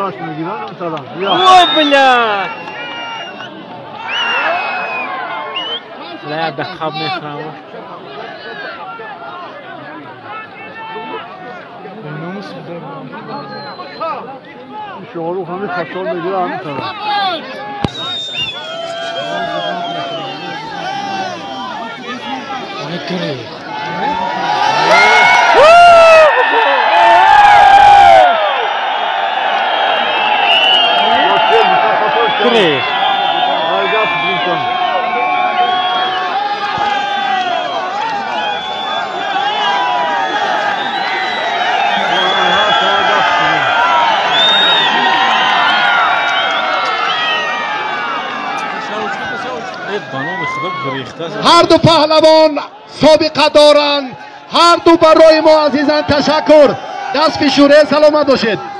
راش میگیرن سلام بیا اوه بلد لا به خواب میخورم نومس شغلو همه خطار میگیره همین طرف نکری کری هر دو پهلوان سابقه دارند. هر دو برای ما عزیزان تشکر. دست فشوره سلامت باشید.